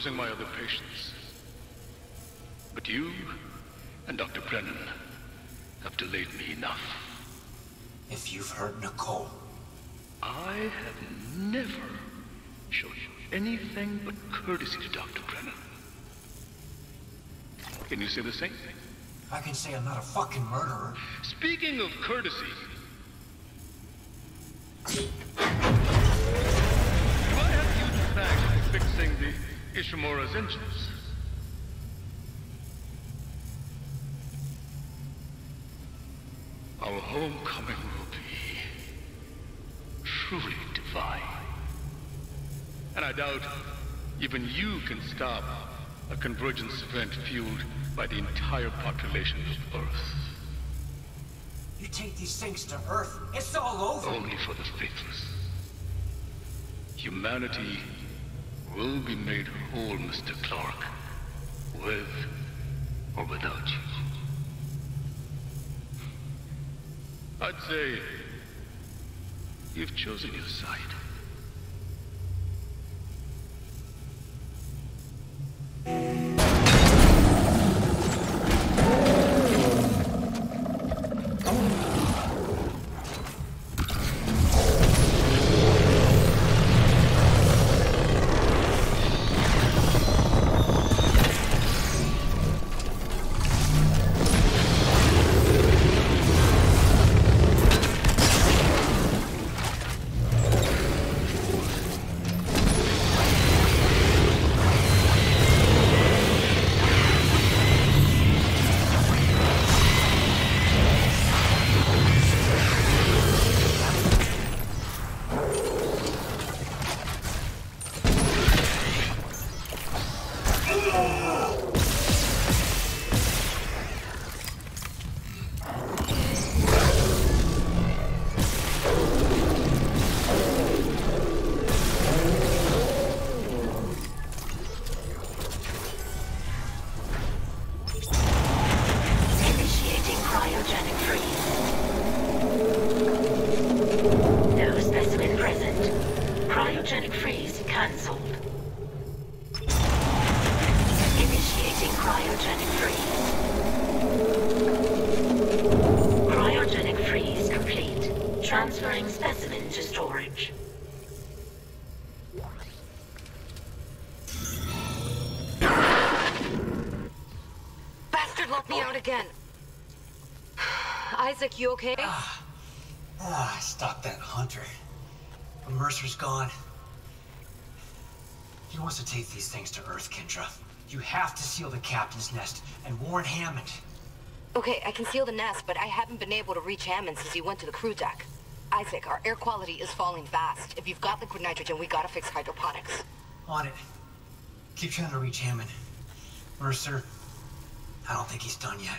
losing my other patients. But you and Dr. Brennan have delayed me enough. If you've hurt Nicole, I have never shown anything but courtesy to Dr. Brennan. Can you say the same? I can say I'm not a fucking murderer. Speaking of courtesy, engines? Our homecoming will be truly divine. And I doubt even you can stop a convergence event fueled by the entire population of Earth. You take these things to Earth, it's all over. Only for the faithless. Humanity will be made whole, Mr. Clarke. With or without you. I'd say you've chosen your side. Initiating storage. Bastard locked me out again. Isaac, you okay? Ah, stop that hunter. But Mercer's gone. He wants to take these things to Earth, Kendra. You have to seal the captain's nest and warn Hammond. Okay, I can seal the nest, but I haven't been able to reach Hammond since he went to the crew deck. Isaac, our air quality is falling fast. If you've got liquid nitrogen, we gotta fix hydroponics. On it. Keep trying to reach Hammond. Mercer, I don't think he's done yet.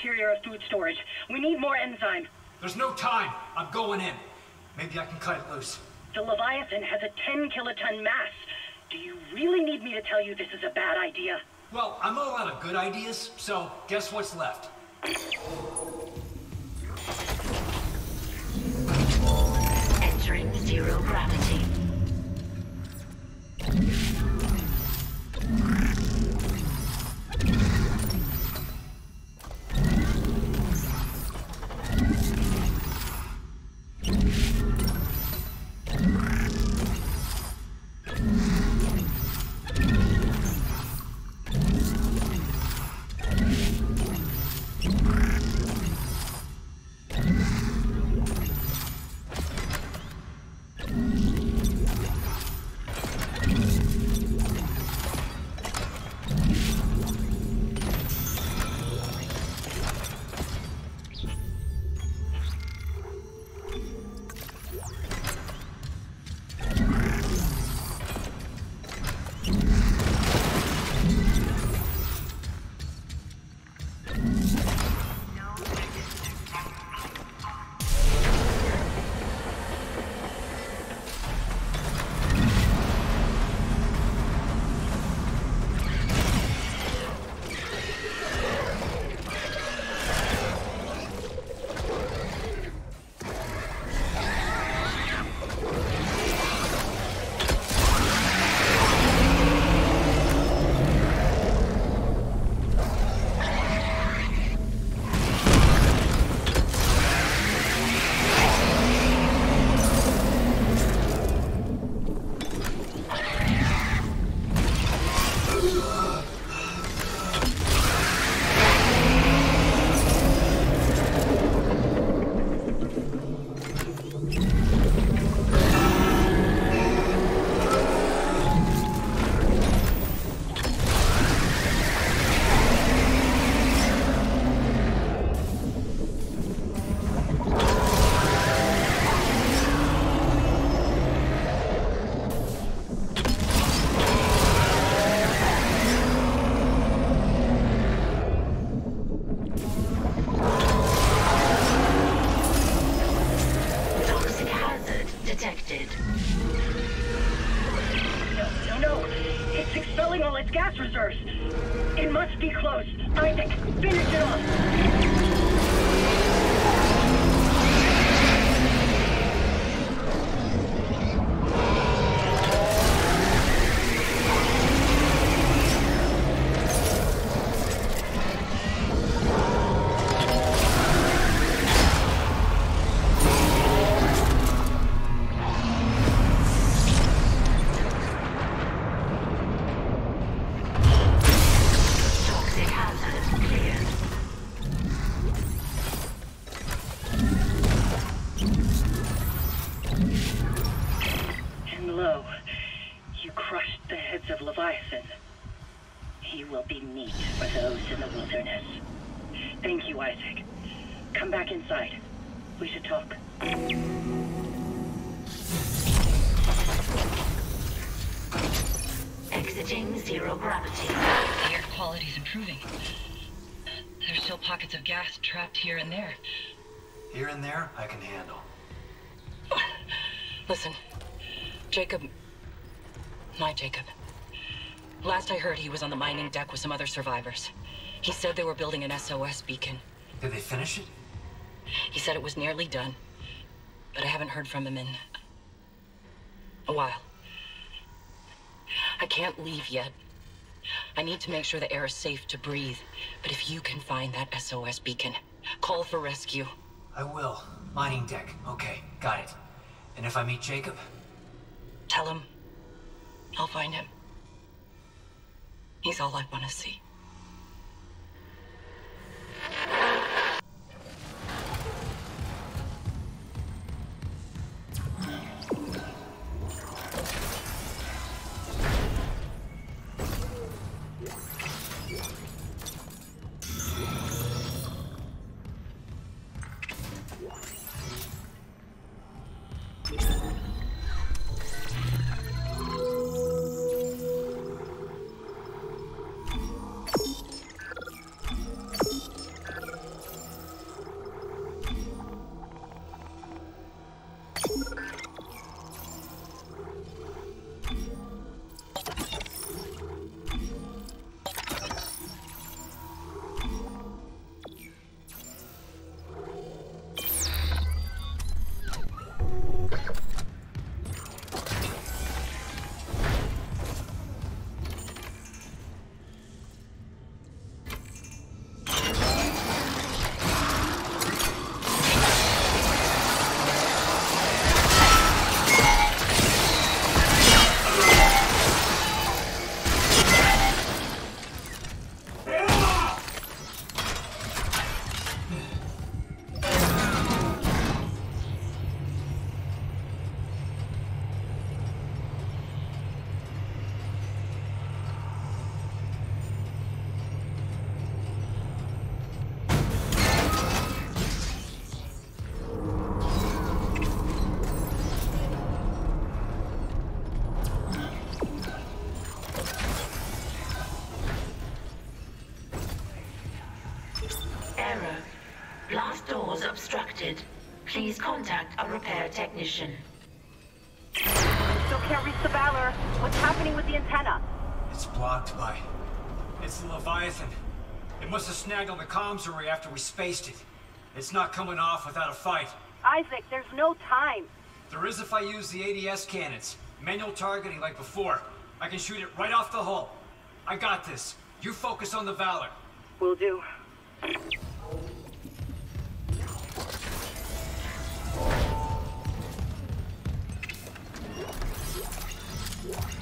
Interior of food storage. We need more enzyme. There's no time. I'm going in. Maybe I can cut it loose. The Leviathan has a 10 kiloton mass. Do you really need me to tell you this is a bad idea? Well, I'm all out of good ideas, so guess what's left? Entering zero gravity. Mining deck with some other survivors. He said they were building an SOS beacon. Did they finish it? He said it was nearly done, but I haven't heard from him in a while. I can't leave yet. I need to make sure the air is safe to breathe. But if you can find that SOS beacon, call for rescue. I will. Mining deck. Okay, got it. And if I meet Jacob? Tell him I'll find him. He's all I want to see. Technician. Still can't reach the Valor. What's happening with the antenna? It's blocked by... It's the Leviathan. It must have snagged on the comms array after we spaced it. It's not coming off without a fight. Isaac, there's no time. There is if I use the ADS cannons. Manual targeting like before. I can shoot it right off the hull. I got this. You focus on the Valor. Will do. Entering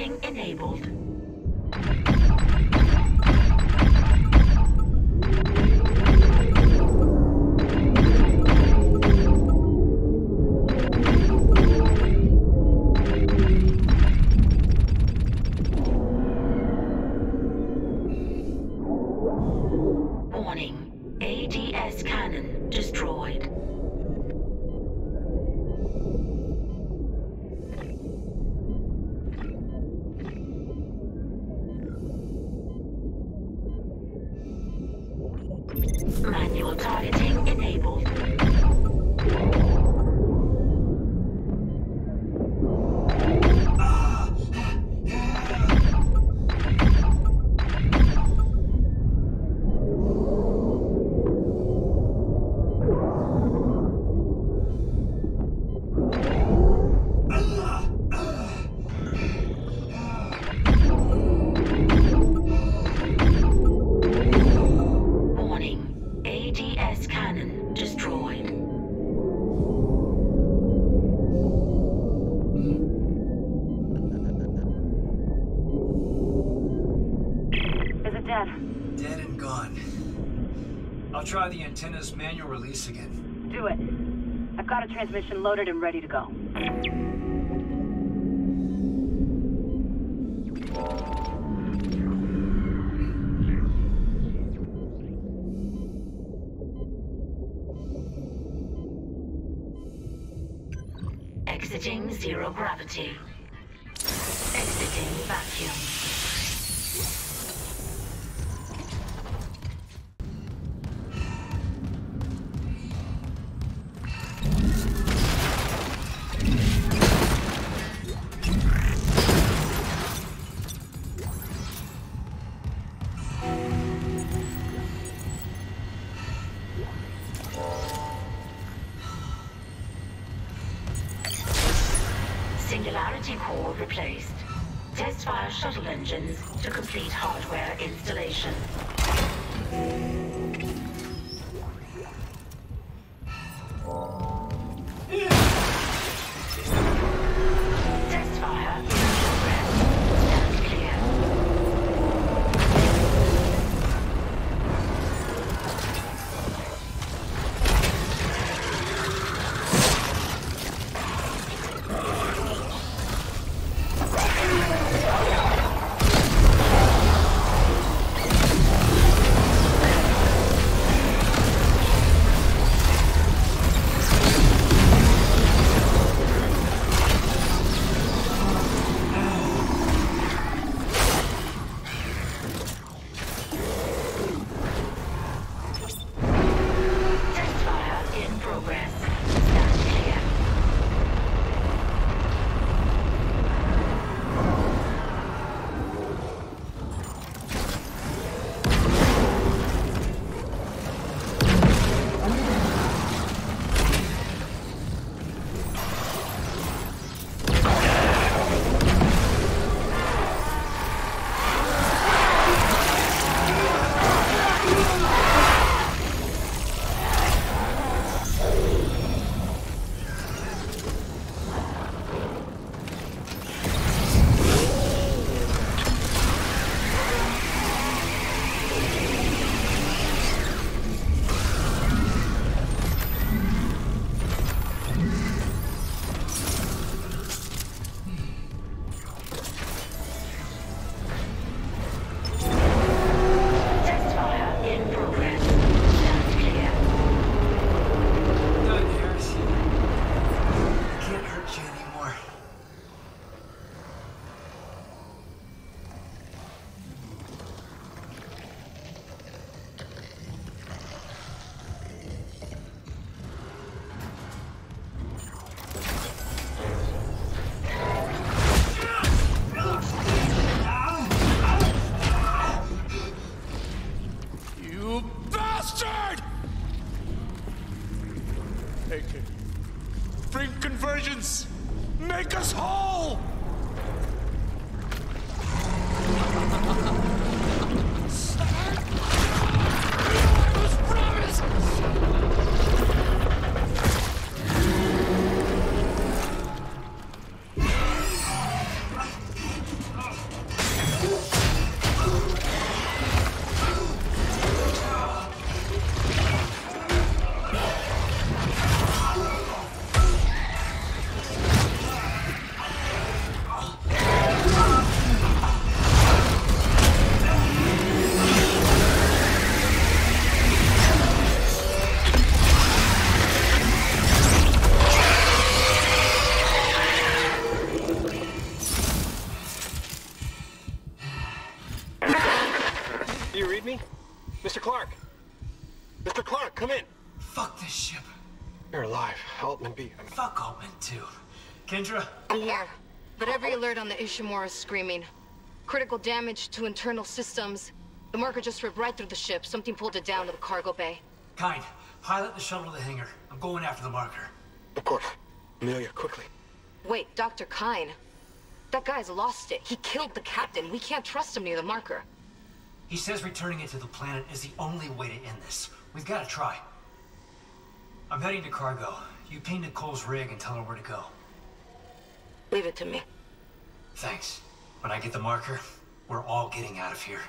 Enabled. Transmission loaded and ready to go. Exiting zero gravity. Exiting vacuum. Kendra? I'm here. But every alert on the Ishimura is screaming. Critical damage to internal systems. The marker just ripped right through the ship. Something pulled it down to the cargo bay. Kyne, pilot the shuttle to the hangar. I'm going after the marker. Of course. Amelia, quickly. Wait, Dr. Kyne. That guy's lost it. He killed the captain. We can't trust him near the marker. He says returning it to the planet is the only way to end this. We've got to try. I'm heading to cargo. You ping Nicole's rig and tell her where to go. Leave it to me. Thanks. When I get the marker, we're all getting out of here.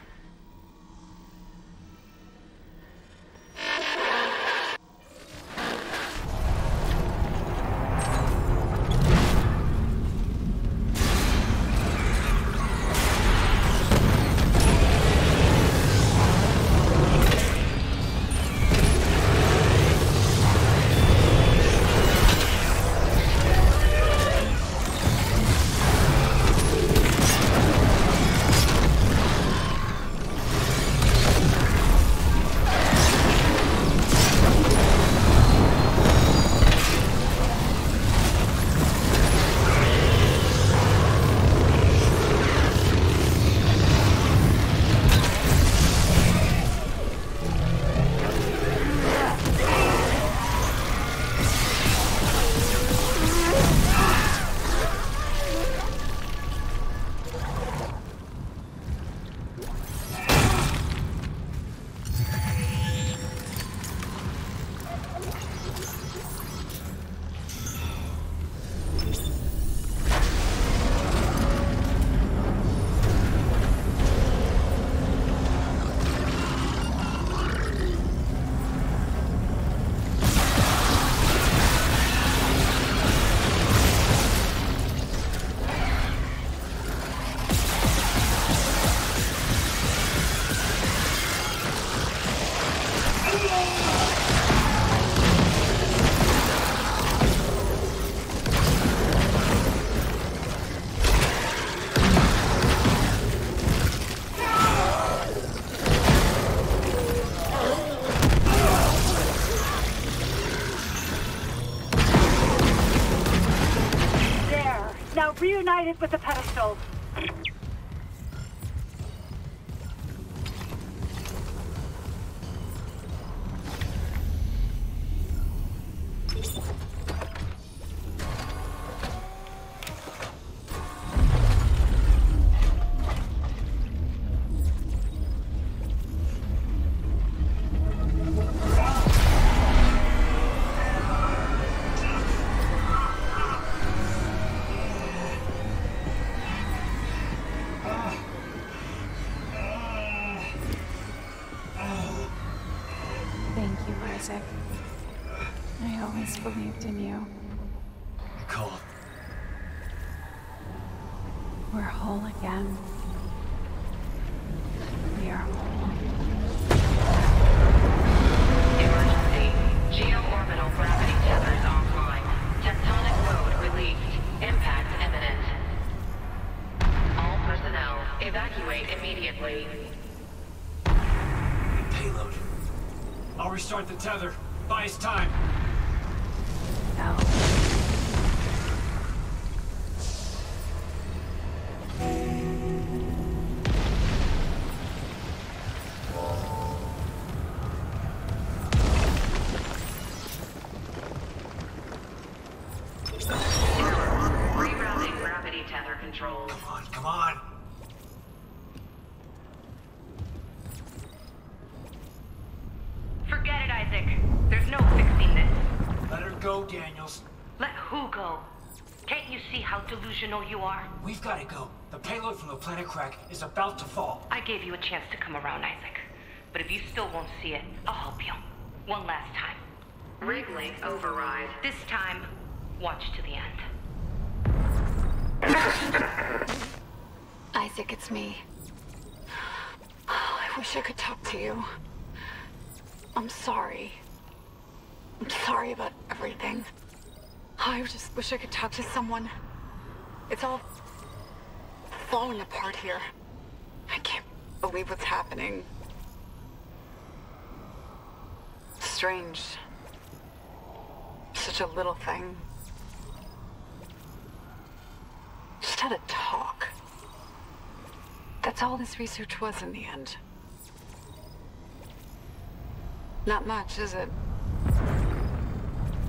Now with the in you. Nicole, We're whole again. We are whole. Emergency. Geo-orbital gravity tethers offline. Tectonic load released. Impact imminent. All personnel, evacuate immediately. payload. I'll restart the tether. Delusional you are? We've got to go. The payload from the planet crack is about to fall. I gave you a chance to come around, Isaac. But if you still won't see it, I'll help you. One last time. Rig link override. This time, watch to the end. Isaac, it's me. Oh, I wish I could talk to you. I'm sorry. I'm sorry about everything. Oh, I just wish I could talk to someone. It's all falling apart here. I can't believe what's happening. Strange. Such a little thing. Just had a talk. That's all this research was in the end. Not much, is it?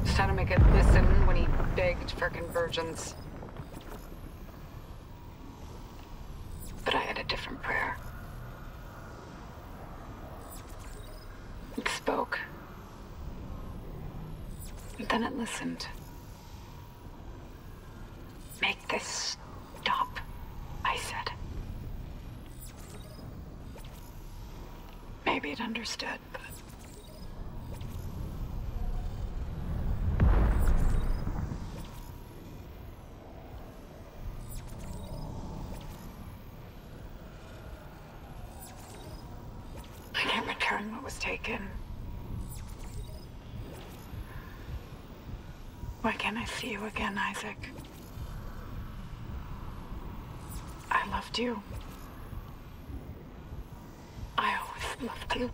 Just how to make it listen when he begged for convergence. But I prayer. It spoke. And then it listened. Make this stop, I said. Maybe it understood, but... I can't return what was taken. Why can't I see you again, Isaac? I loved you. I always loved you.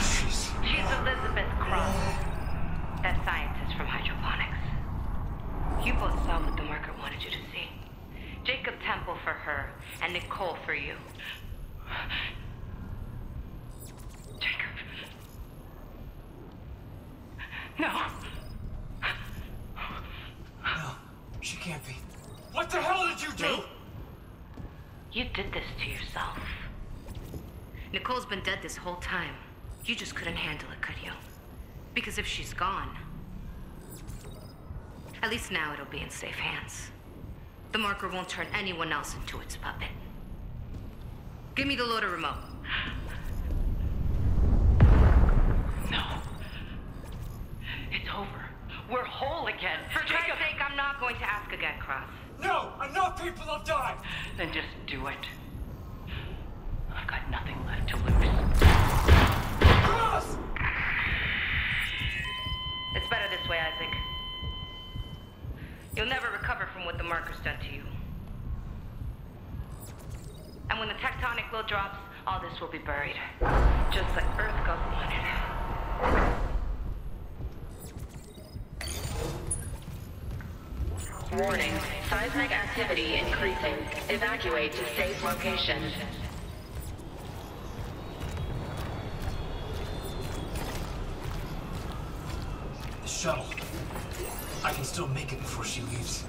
She's... She's Elizabeth Cross, that scientist from hydroponics. You both saw what the marker wanted you to see. Jacob Temple for her, and Nicole for you. Jacob. No. No, she can't be. What the hell did you do? Me? You did this to yourself. Nicole's been dead this whole time. You just couldn't handle it, could you? Because if she's gone, at least now it'll be in safe hands. The marker won't turn anyone else into its puppet. Give me the loader remote. No. It's over. We're whole again. For Christ's sake, I'm not going to ask again, Cross. No! Enough people have died! Then just do it. I've got nothing left to lose. Cross! It's better this way, Isaac. You'll never recover from what the marker's done to you. And when the tectonic load drops, all this will be buried. Just like Earth God wanted. Warning. Seismic activity increasing. Evacuate to safe location. The shuttle. I can still make it before she leaves.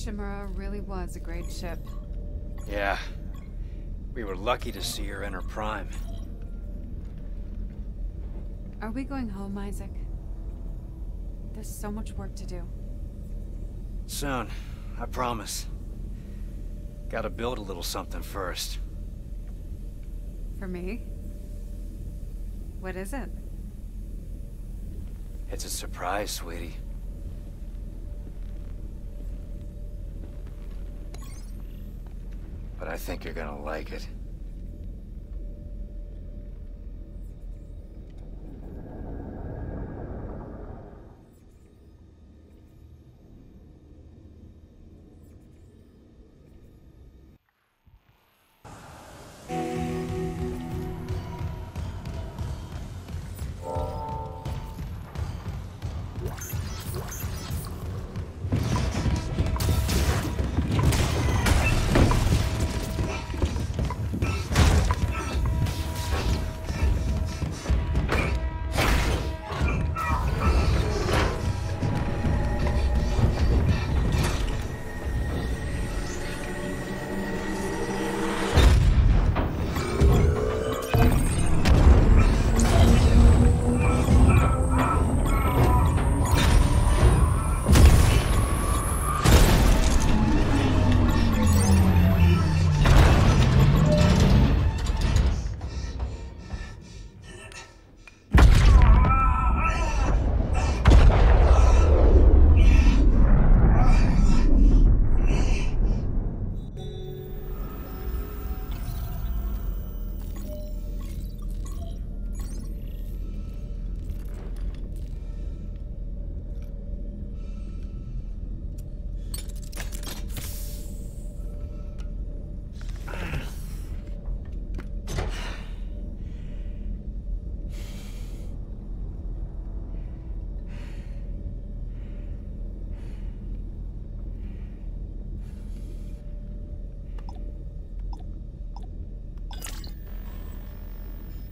The Ishimura really was a great ship. Yeah. We were lucky to see her in her prime. Are we going home, Isaac? There's so much work to do. Soon, I promise. Gotta build a little something first. For me? What is it? It's a surprise, sweetie. I think you're gonna like it.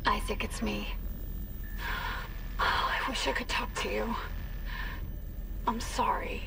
Isaac, it's me. Oh, I wish I could talk to you. I'm sorry.